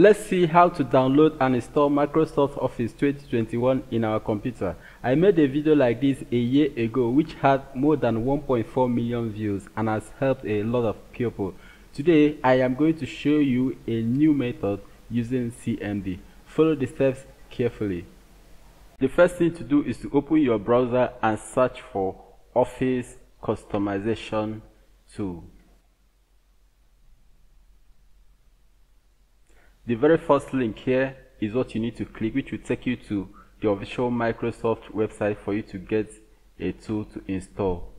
Let's see how to download and install Microsoft Office 2021 in our computer. I made a video like this a year ago which had more than 1.4 million views and has helped a lot of people. Today I am going to show you a new method using CMD. Follow the steps carefully. The first thing to do is to open your browser and search for Office Customization Tool. The very first link here is what you need to click which will take you to the official Microsoft website for you to get a tool to install.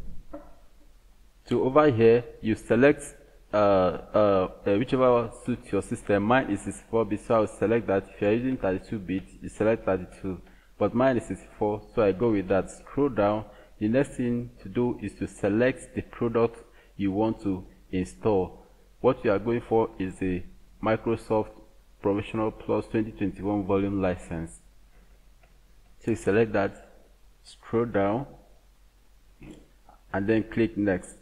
So over here you select uh, uh, uh, whichever suits your system. Mine is 64-bit so I'll select that. If you're using 32-bit you select 32 but mine is 64 so I go with that. Scroll down. The next thing to do is to select the product you want to install. What you are going for is a Microsoft Professional Plus 2021 volume license. So you select that, scroll down, and then click next.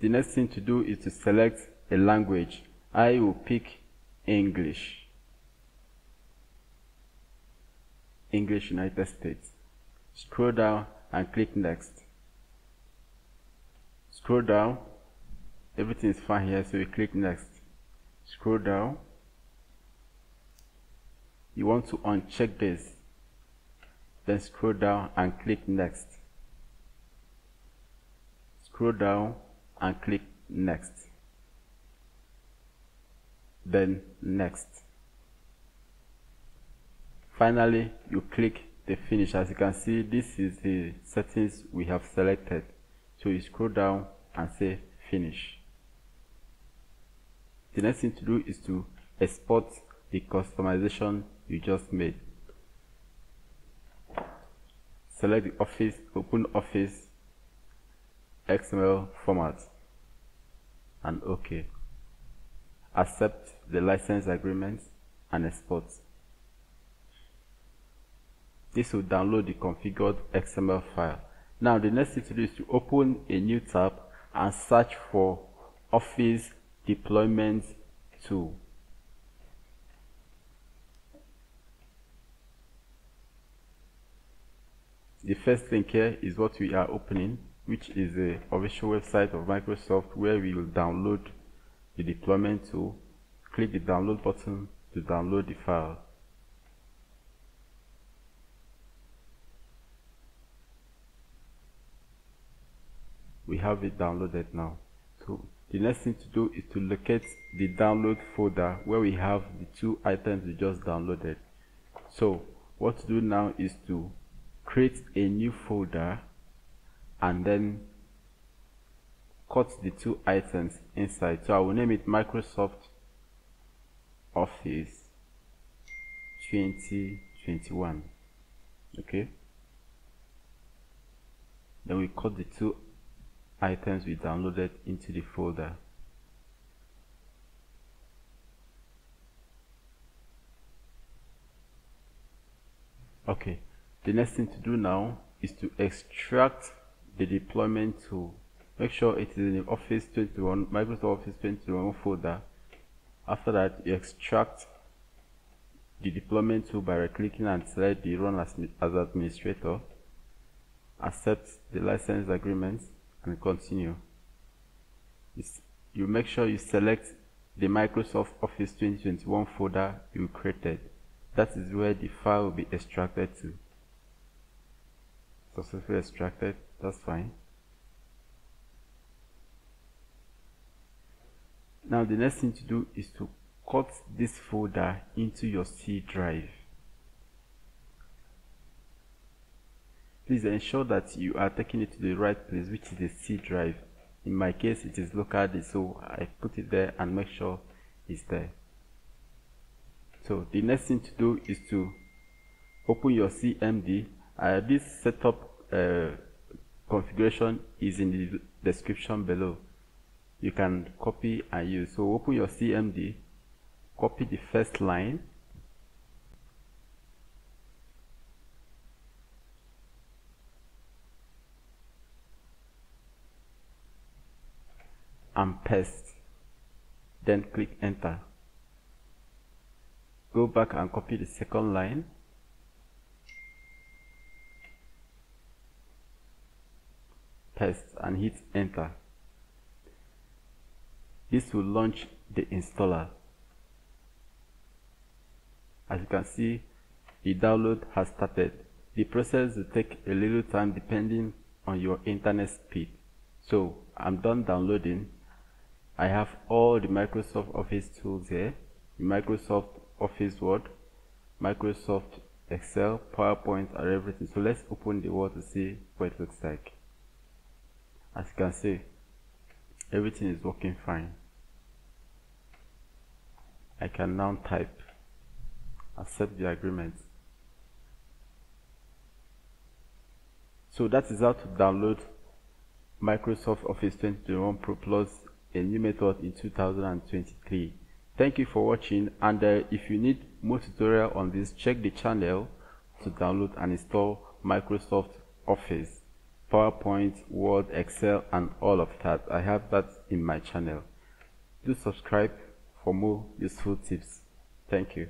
The next thing to do is to select a language. I will pick English. English United States. Scroll down and click next. Scroll down. Everything is fine here, so you click next scroll down. You want to uncheck this. Then scroll down and click next. Scroll down and click next. Then next. Finally you click the finish. As you can see this is the settings we have selected. So you scroll down and say finish the next thing to do is to export the customization you just made. Select the Office, Open Office, XML format, and OK. Accept the license agreement and export. This will download the configured XML file. Now the next thing to do is to open a new tab and search for Office deployment tool. The first link here is what we are opening, which is the official website of Microsoft where we will download the deployment tool. Click the download button to download the file. We have it downloaded now. So the next thing to do is to locate the download folder where we have the two items we just downloaded. So what to do now is to create a new folder and then cut the two items inside. So I will name it Microsoft Office 2021 okay? Then we cut the two items we downloaded into the folder. Okay, the next thing to do now is to extract the deployment tool. Make sure it is in the Office 21, Microsoft Office 21 folder. After that, you extract the deployment tool by right clicking and select the run as, as administrator. Accept the license agreement and continue. You make sure you select the Microsoft Office 2021 folder you created. That is where the file will be extracted to. Successfully extracted, that's fine. Now the next thing to do is to cut this folder into your C drive. Please ensure that you are taking it to the right place, which is the C drive. In my case, it is local so I put it there and make sure it's there. So the next thing to do is to open your CMD. Uh, this setup uh, configuration is in the description below. You can copy and use. So open your CMD, copy the first line, and paste. Then click enter. Go back and copy the second line. Paste and hit enter. This will launch the installer. As you can see the download has started. The process will take a little time depending on your internet speed. So I'm done downloading I have all the Microsoft Office tools here. Microsoft Office Word Microsoft Excel PowerPoint and everything. So let's open the Word to see what it looks like. As you can see everything is working fine. I can now type accept the agreement. So that is how to download Microsoft Office 2021 Pro Plus a new method in 2023 thank you for watching and uh, if you need more tutorial on this check the channel to download and install Microsoft Office PowerPoint, Word, Excel and all of that. I have that in my channel. Do subscribe for more useful tips. Thank you